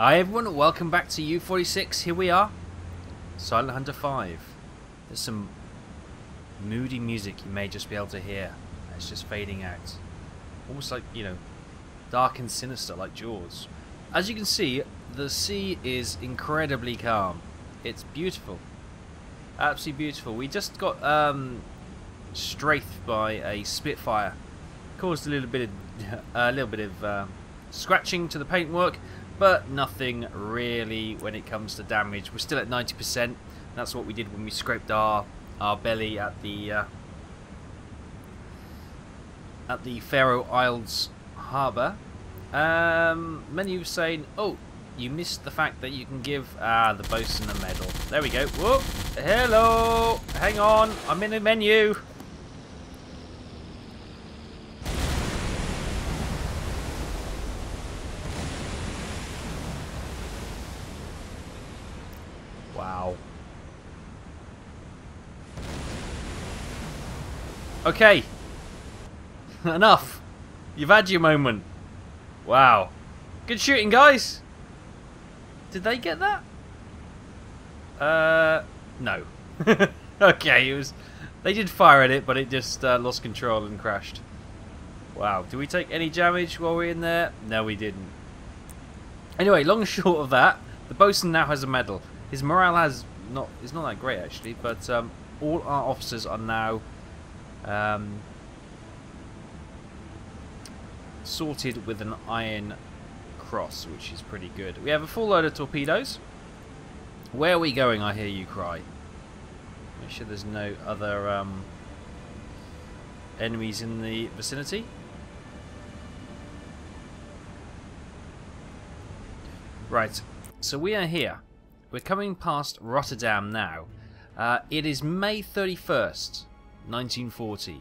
Hi everyone, welcome back to U46. Here we are, Silent Hunter 5. There's some moody music you may just be able to hear. It's just fading out. Almost like, you know, dark and sinister like Jaws. As you can see, the sea is incredibly calm. It's beautiful. Absolutely beautiful. We just got um, strafed by a Spitfire. Caused a little bit of a little bit of uh, scratching to the paintwork, but nothing really when it comes to damage. We're still at 90%. That's what we did when we scraped our our belly at the uh, at the Faroe Isles harbour. Um, many saying, "Oh, you missed the fact that you can give ah the bosun a medal." There we go. Whoop! Hello. Hang on. I'm in the menu. Wow. Okay. Enough. You've had your moment. Wow. Good shooting, guys. Did they get that? Uh, no. okay, it was. They did fire at it, but it just uh, lost control and crashed. Wow. Did we take any damage while we are in there? No, we didn't. Anyway, long short of that, the bosun now has a medal. His morale has not is not that great actually, but um, all our officers are now um, sorted with an iron cross, which is pretty good. We have a full load of torpedoes. Where are we going, I hear you cry? Make sure there's no other um, enemies in the vicinity. Right, so we are here. We're coming past Rotterdam now. Uh, it is May 31st, 1940.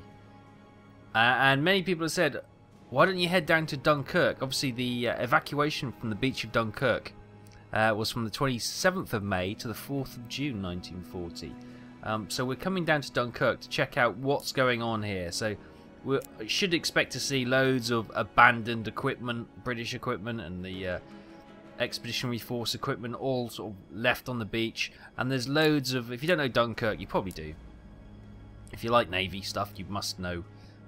Uh, and many people have said, why don't you head down to Dunkirk? Obviously, the uh, evacuation from the beach of Dunkirk uh, was from the 27th of May to the 4th of June 1940. Um, so we're coming down to Dunkirk to check out what's going on here. So we should expect to see loads of abandoned equipment, British equipment, and the uh, Expeditionary Force equipment all sort of left on the beach. And there's loads of, if you don't know Dunkirk, you probably do. If you like Navy stuff, you must know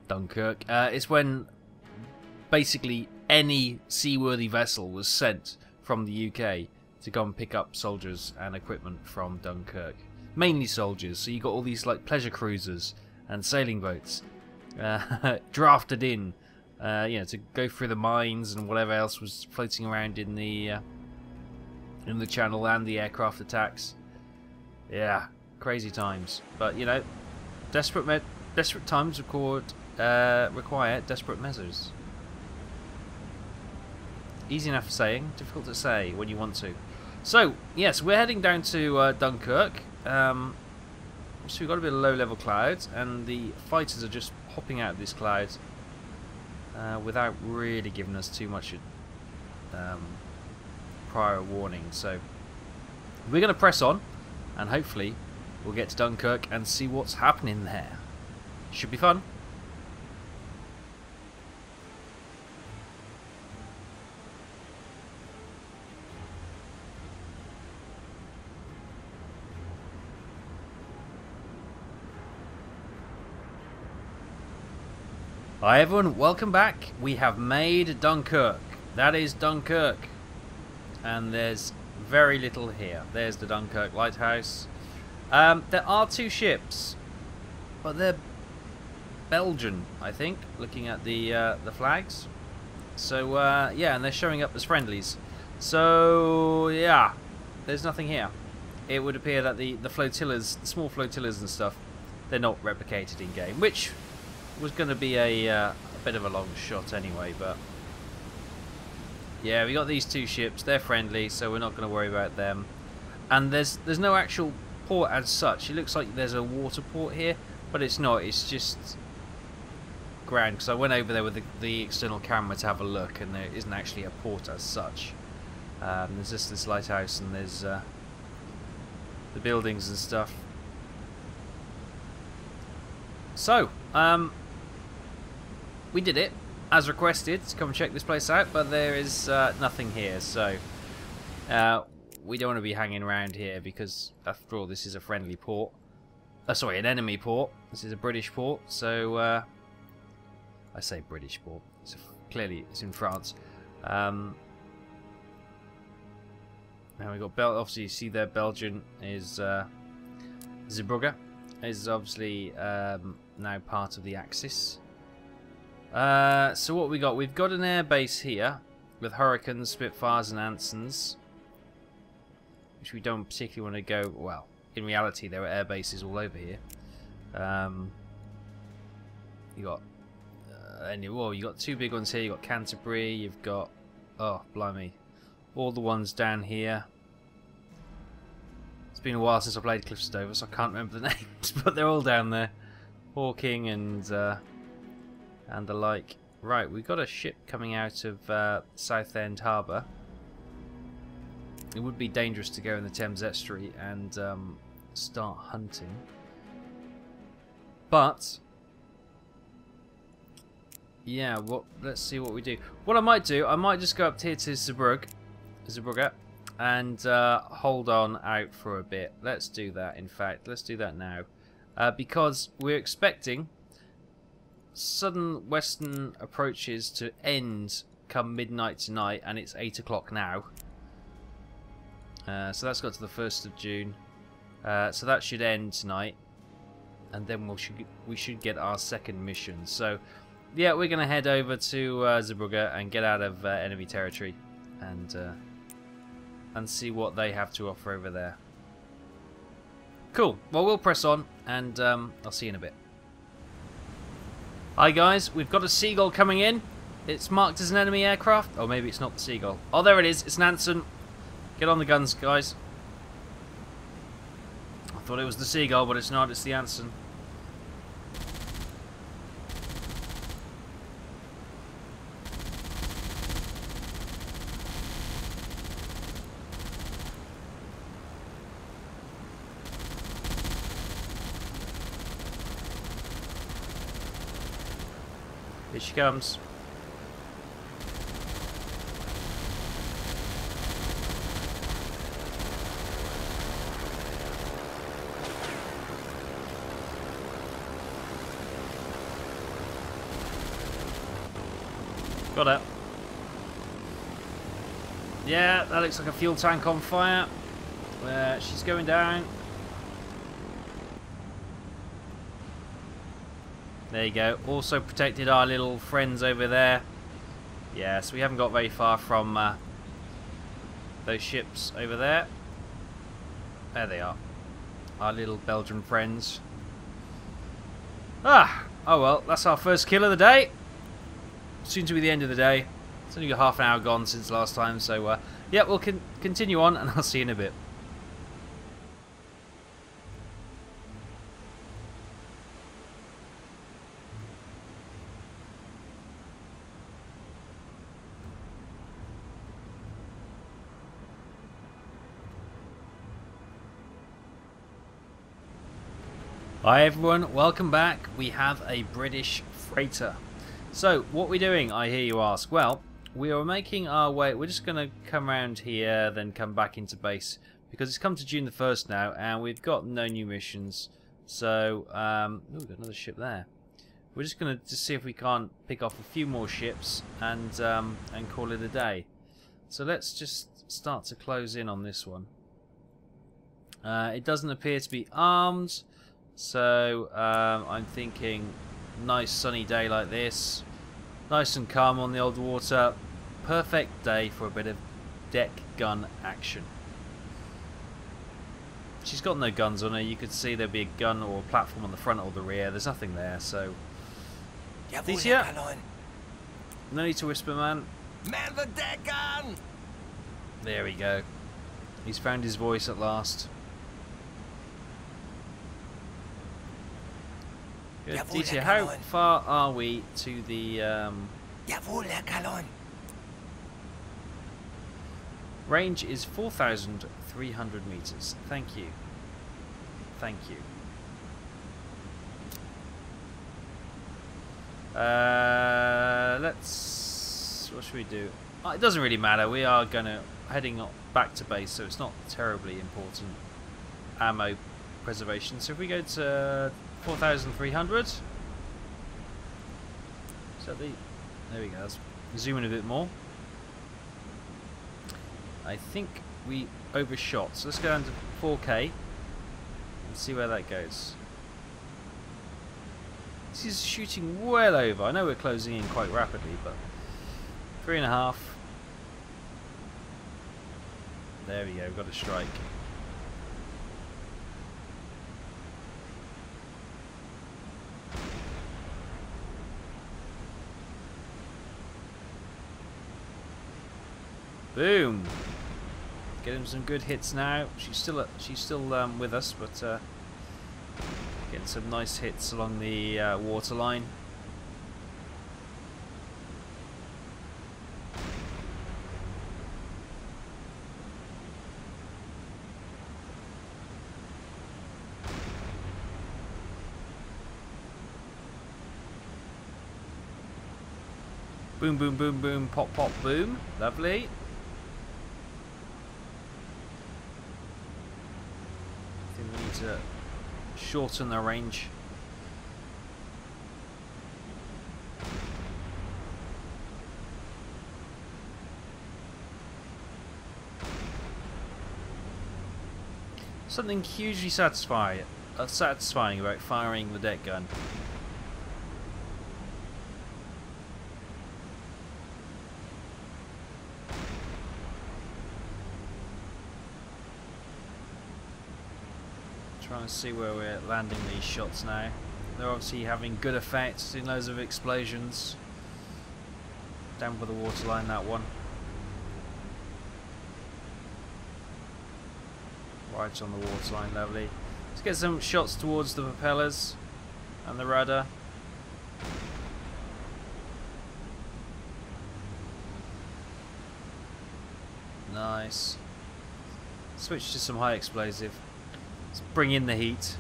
Dunkirk. Uh, it's when basically any seaworthy vessel was sent from the UK to go and pick up soldiers and equipment from Dunkirk. Mainly soldiers, so you got all these like pleasure cruisers and sailing boats uh, drafted in, uh, you know, to go through the mines and whatever else was floating around in the uh, in the channel and the aircraft attacks. Yeah, crazy times. But you know, desperate desperate times record uh, require desperate measures. Easy enough saying, difficult to say when you want to. So, yes, we're heading down to uh, Dunkirk. Um, so we've got a bit of low-level clouds, and the fighters are just popping out of these clouds uh, without really giving us too much um, prior warning. So, we're going to press on, and hopefully we'll get to Dunkirk and see what's happening there. Should be fun. Hi everyone, welcome back. We have made Dunkirk. That is Dunkirk. And there's very little here. There's the Dunkirk lighthouse. Um, there are two ships, but they're Belgian, I think, looking at the uh, the flags. So uh, yeah, and they're showing up as friendlies. So yeah, there's nothing here. It would appear that the the flotillas, the small flotillas and stuff, they're not replicated in game, which was going to be a, uh, a bit of a long shot anyway, but yeah, we got these two ships. They're friendly, so we're not going to worry about them. And there's there's no actual port as such. It looks like there's a water port here, but it's not. It's just ground. Because I went over there with the, the, external camera to have a look, and there isn't actually a port as such. Um, there's just this lighthouse, and there's uh, the buildings and stuff. So, um, we did it as requested to come check this place out, but there is uh, nothing here. So Uh, we don't want to be hanging around here because, after all, this is a friendly port. Uh, sorry, an enemy port. This is a British port, so uh, I say British port. It's clearly, it's in France. Um, now we got Bel. Obviously, you see there, Belgian is uh, Zeebrugge is obviously um, now part of the Axis. Uh, so what we got? We've got an air base here with Hurricanes, Spitfires, and Ansons, which we don't particularly want to go. Well, in reality, there are air bases all over here. Um, you got uh, and well, you got two big ones here. You got Canterbury. You've got oh, blimey, all the ones down here. It's been a while since I played Cliffs of Dover, so I can't remember the names, but they're all down there. Hawkinge and uh, and the like. Right, we've got a ship coming out of uh, Southend Harbour. It would be dangerous to go in the Thames Estuary and um, start hunting. But, yeah, what? let's see what we do. What I might do, I might just go up here to Zeebrugge, Zeebrugge and uh, hold on out for a bit. Let's do that, in fact. Let's do that now. Uh, because we're expecting southwestern approaches to end come midnight tonight, and it's 8 o'clock now. Uh, so that's got to the 1st of June. Uh, so that should end tonight. And then we'll should, we should get our second mission. So, yeah, we're going to head over to uh, and get out of uh, enemy territory. And, uh, and see what they have to offer over there. Cool. Well, we'll press on, and um, I'll see you in a bit. Hi guys, we've got a Seagull coming in. It's marked as an enemy aircraft. Oh, maybe it's not the Seagull. Oh, there it is. It's an Anson. Get on the guns, guys. I thought it was the Seagull, but it's not. It's the Anson. Here she comes. Got it. Yeah, that looks like a fuel tank on fire. Uh, she's going down. There you go. Also protected our little friends over there. Yeah, so we haven't got very far from uh, those ships over there. There they are. Our little Belgian friends. Ah! Oh well, that's our first kill of the day. Soon to be the end of the day. It's only half an hour gone since last time, so uh, yeah, we'll con continue on and I'll see you in a bit. Hi everyone, welcome back. We have a British freighter. So, what we're doing, I hear you ask? Well, we are making our way, we're just going to come around here, then come back into base, because it's come to June the 1st now, and we've got no new missions. So, um, ooh, got another ship there. We're just going to see if we can't pick off a few more ships and um, and call it a day. So let's just start to close in on this one. Uh, it doesn't appear to be armed. So um, I'm thinking nice sunny day like this, nice and calm on the old water, perfect day for a bit of deck gun action. She's got no guns on her, you could see there'd be a gun or a platform on the front or the rear, there's nothing there, so... These here? No need to whisper, man. Man the deck gun! There we go. He's found his voice at last. Good. DJ, how far are we to the... Um... Jawohl, Herr Kaleun. Range is 4,300 meters. Thank you. Thank you. Uh, let's... What should we do? Oh, it doesn't really matter. We are gonna heading back to base, so it's not terribly important ammo preservation. So if we go to 4,300, so the there we go. Let's zoom in a bit more. I think we overshot, so let's go down to 4K and see where that goes. This is shooting well over. I know we're closing in quite rapidly, but three and a half. There we go, we've got a strike. Boom! Getting some good hits now. She's still she's still um, with us, but uh, getting some nice hits along the uh, waterline. Boom, boom, boom, boom, pop, pop, boom. Lovely. I think we need to shorten the range. Something hugely satisfying, uh, satisfying about firing the deck gun. See where we're landing these shots now. They're obviously having good effects, in loads of explosions. Down by the waterline, that one. Right on the waterline, lovely. Let's get some shots towards the propellers and the rudder. Nice. Switch to some high explosive. Let's bring in the heat.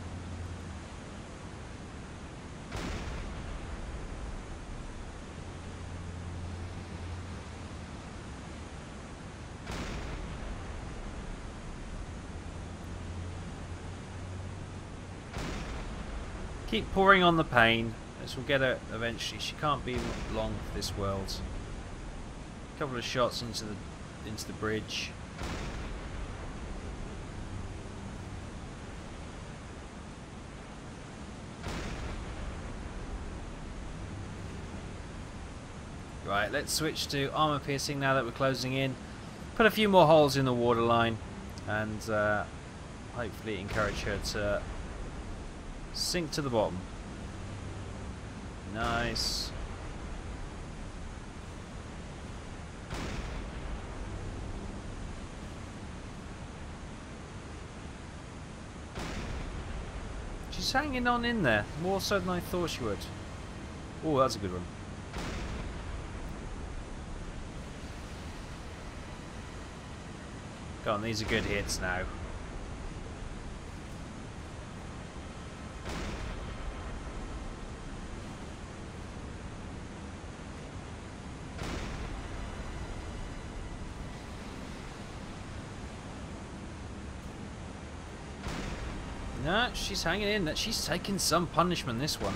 Keep pouring on the pain. This will get her eventually. She can't be long for this world. A couple of shots into the into the bridge. Right, let's switch to armor piercing now that we're closing in. Put a few more holes in the waterline and uh, hopefully encourage her to sink to the bottom. Nice. She's hanging on in there, more so than I thought she would. Oh, that's a good one. Go on, these are good hits now. No, she's hanging in. That She's taking some punishment this one.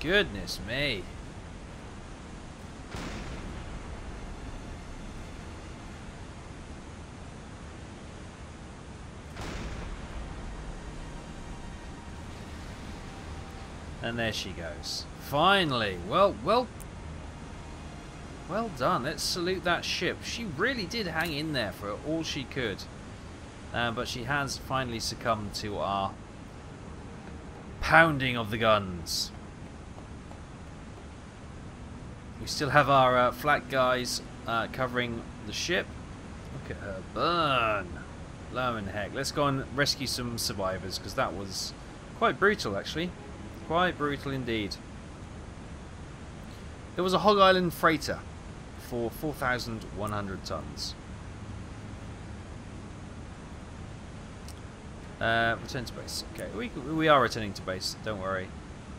Goodness me. And there she goes. Finally. Well, well well done. Let's salute that ship. She really did hang in there for all she could. Uh, but she has finally succumbed to our pounding of the guns. We still have our uh, flak guys uh, covering the ship. Look at her burn. Blooming heck. Let's go and rescue some survivors because that was quite brutal actually. Quite brutal indeed. It was a Hog Island freighter for 4,100 tons. Uh, return to base. Okay, we, we are returning to base, don't worry.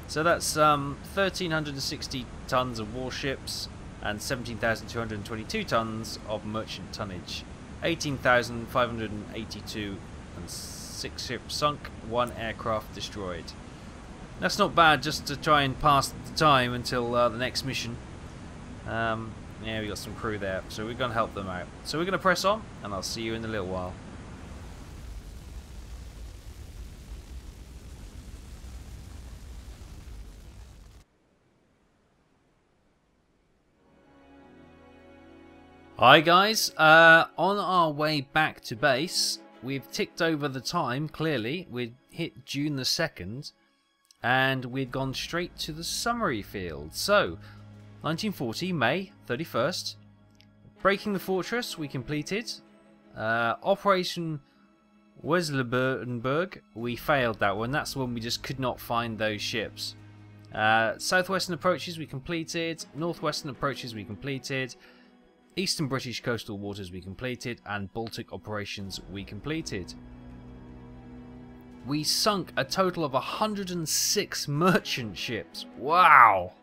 So that's um, 1,360 tons of warships and 17,222 tons of merchant tonnage. 18,582 and six ships sunk, one aircraft destroyed. That's not bad just to try and pass the time until uh, the next mission. Um, yeah, we got some crew there, so we're going to help them out. So we're going to press on, and I'll see you in a little while. Hi guys, uh, on our way back to base, we've ticked over the time, clearly, we hit June the 2nd, and we'd gone straight to the summary field. So, 1940, May 31st, breaking the fortress, we completed. Uh, Operation Weslebergenberg, we failed that one, that's the one we just could not find those ships. Uh, southwestern approaches we completed, northwestern approaches we completed, Eastern British coastal waters we completed, and Baltic operations we completed. We sunk a total of 106 merchant ships. Wow!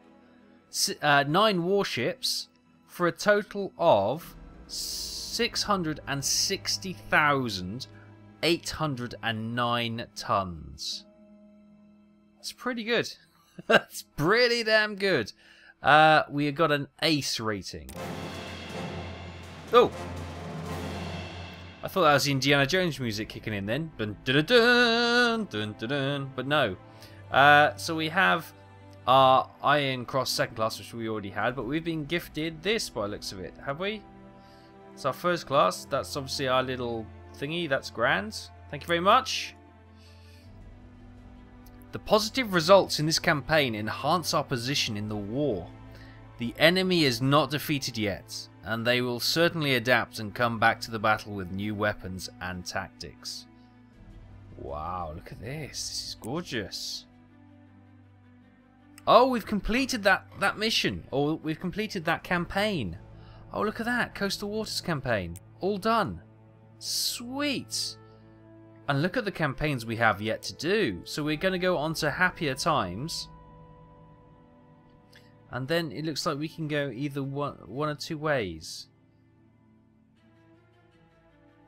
S uh, nine warships for a total of 660,809 tons. That's pretty good. That's pretty damn good. Uh, we got an ace rating. Oh! I thought that was Indiana Jones music kicking in then. Dun, dun, dun, dun, dun, dun, But no. Uh, so we have our Iron Cross second class, which we already had, but we've been gifted this by looks of it, have we? It's our first class. That's obviously our little thingy. That's grand. Thank you very much. The positive results in this campaign enhance our position in the war. The enemy is not defeated yet, and they will certainly adapt and come back to the battle with new weapons and tactics. Wow, look at this. This is gorgeous. Oh, we've completed that, that mission. Or we've completed that campaign. Oh, look at that. Coastal Waters campaign. All done. Sweet. And look at the campaigns we have yet to do. So we're going to go on to Happier Times. And then it looks like we can go either one, one or two ways.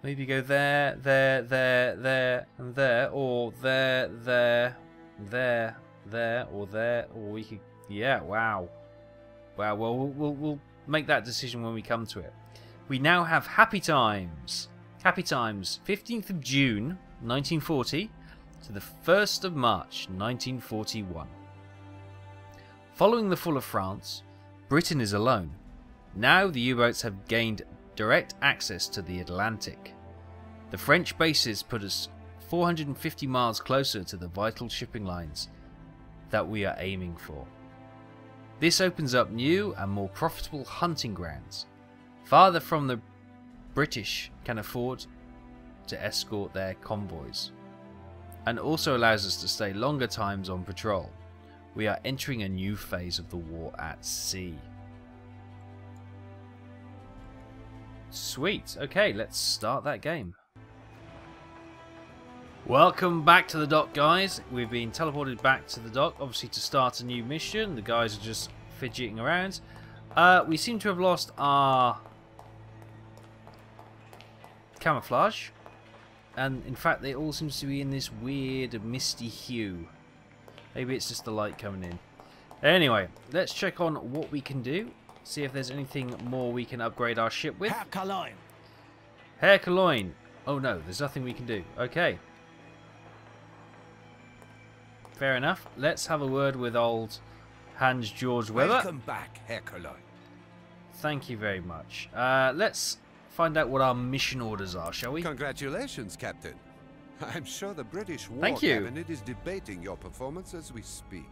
Maybe go there, there, there, there, and there, or there, there, there, there, or there, or we could, yeah, wow. Wow, well, we'll, we'll, we'll make that decision when we come to it. We now have Happy Times. Happy Times, 15th of June, 1940, to the 1st of March, 1941. Following the fall of France, Britain is alone. Now the U-boats have gained direct access to the Atlantic. The French bases put us 450 miles closer to the vital shipping lines that we are aiming for. This opens up new and more profitable hunting grounds, farther from the British can afford to escort their convoys, and also allows us to stay longer times on patrol. We are entering a new phase of the war at sea. Sweet. Okay, let's start that game. Welcome back to the dock, guys. We've been teleported back to the dock, obviously to start a new mission. The guys are just fidgeting around. Uh, we seem to have lost our camouflage. And in fact, it all seems to be in this weird misty hue. Maybe it's just the light coming in. Anyway, let's check on what we can do. See if there's anything more we can upgrade our ship with. Herr Kaleun. Kaleun. Oh no, there's nothing we can do. Okay. Fair enough. Let's have a word with old Hans George Weber. Welcome back, Herr Kaleun. Thank you very much. Uh, let's find out what our mission orders are, shall we? Congratulations, Captain. I'm sure the British War Thank you. Cabinet is debating your performance as we speak.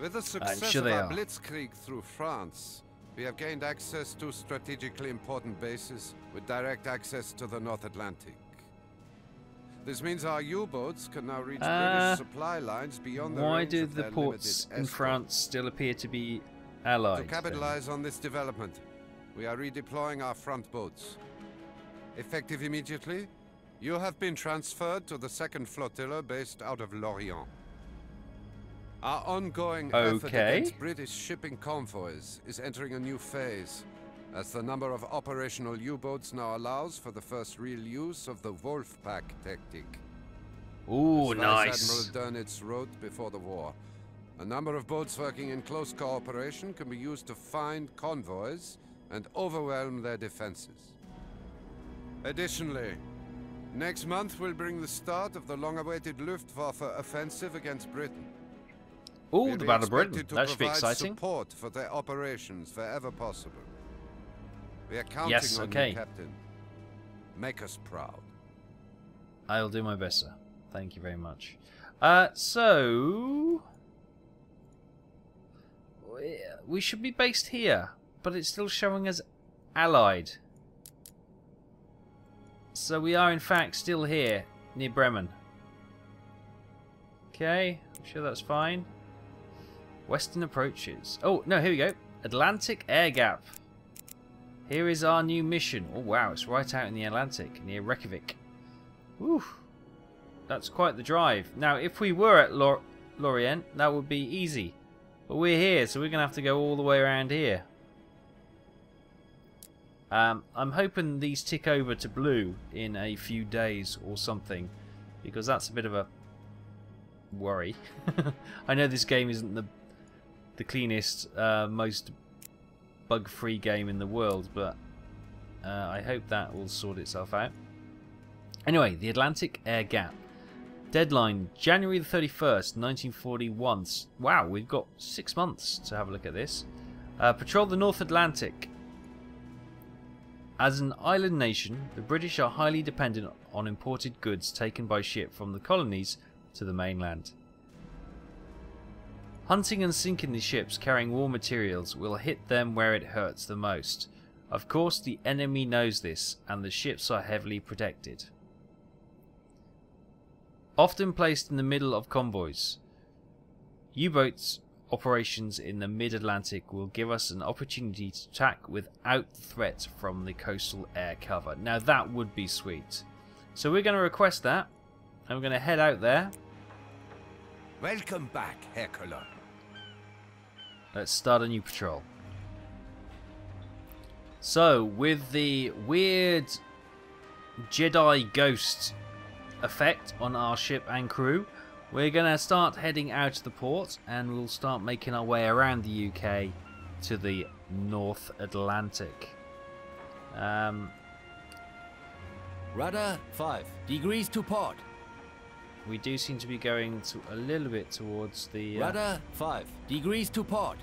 With the success sure of our are. blitzkrieg through France, we have gained access to strategically important bases with direct access to the North Atlantic. This means our U-boats can now reach Uh, British supply lines beyond the Why do the ports in escort. France still appear to be To allied? then? capitalize on this development, we are redeploying our front boats. Effective immediately, you have been transferred to the second flotilla based out of Lorient. Our ongoing effort Okay. against British shipping convoys is entering a new phase, as the number of operational U-boats now allows for the first real use of the Wolfpack tactic. Ooh, As nice. Admiral Dönitz wrote before the war, a number of boats working in close cooperation can be used to find convoys and overwhelm their defenses. Additionally, next month will bring the start of the long-awaited Luftwaffe offensive against Britain. Ooh, We'll the Battle of Britain. That should be exciting. support for their operations wherever possible. We are counting Yes, on okay. you, Captain. Make us proud. I'll do my best, sir. Thank you very much. Uh, so... we- We should be based here, but it's still showing as allied. So we are in fact still here, near Bremen. Okay, I'm sure that's fine. Western approaches. Oh, no, here we go. Atlantic Air Gap. Here is our new mission. Oh, wow, it's right out in the Atlantic, near Reykjavik. Whew. That's quite the drive. Now, if we were at Lor Lorient, that would be easy. But we're here, so we're going to have to go all the way around here. Um, I'm hoping these tick over to blue in a few days or something. Because that's a bit of a worry. I know this game isn't the the cleanest, uh, most bug-free game in the world, but uh, I hope that will sort itself out. Anyway, the Atlantic Air Gap. Deadline January the 31st, 1941. Wow, we've got six months to have a look at this. Uh, patrol the North Atlantic. As an island nation, the British are highly dependent on imported goods taken by ship from the colonies to the mainland. Hunting and sinking the ships carrying war materials will hit them where it hurts the most. Of course, the enemy knows this, and the ships are heavily protected. Often placed in the middle of convoys, U-boats operations in the mid-Atlantic will give us an opportunity to attack without the threat from the coastal air cover. Now that would be sweet. So we're going to request that, and we're going to head out there. Welcome back, Herr Let's start a new patrol. So, with the weird Jedi ghost effect on our ship and crew, we're going to start heading out of the port and we'll start making our way around the UK to the North Atlantic. Um, Rudder 5 degrees to port. we do seem to be going to a little bit towards the uh, Rudder 5 degrees to port.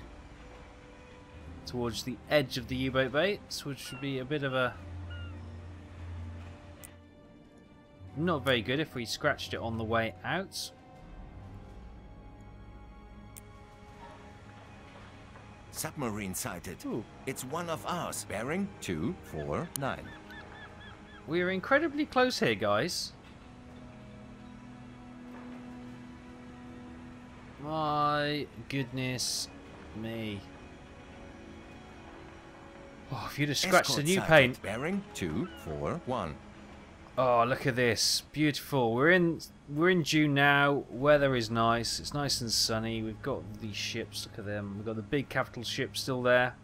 towards the edge of the U-boat base, which would be a bit of a not very good if we scratched it on the way out. Submarine sighted. Ooh. It's one of ours. Bearing 249. We're incredibly close here, guys. My goodness me. Oh, if you'd have scratched the new paint. Bearing 241. Oh, look at this. Beautiful. We're in we're in June now. Weather is nice. It's nice and sunny. We've got these ships. Look at them. We've got the big capital ship still there.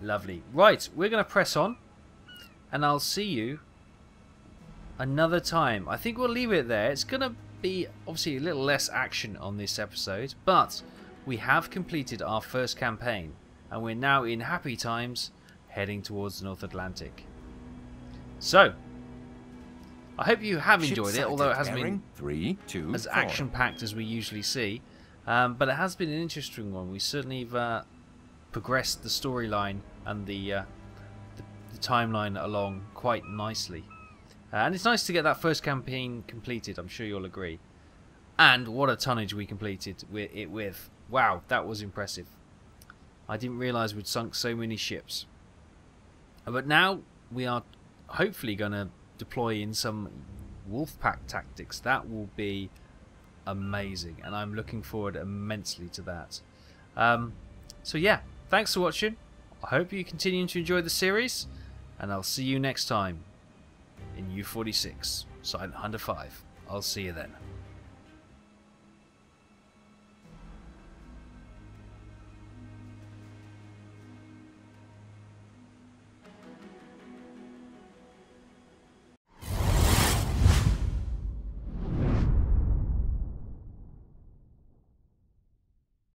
Lovely. Right, we're going to press on. And I'll see you another time. I think we'll leave it there. It's going to be obviously a little less action on this episode, but we have completed our first campaign and we're now in happy times heading towards the North Atlantic. So, I hope you have enjoyed it, although it hasn't been 324. as action packed as we usually see. Um, but it has been an interesting one. We certainly have uh, progressed the storyline and the, uh, the the timeline along quite nicely. Uh, and it's nice to get that first campaign completed. I'm sure you'll agree. And what a tonnage we completed with it with. Wow, that was impressive. I didn't realise we'd sunk so many ships. But now we are hopefully going to deploy in some Wolfpack tactics. That will be amazing, and I'm looking forward immensely to that. Um, so yeah, thanks for watching. I hope you continue to enjoy the series, and I'll see you next time in U46 Silent Hunter 5. I'll see you then.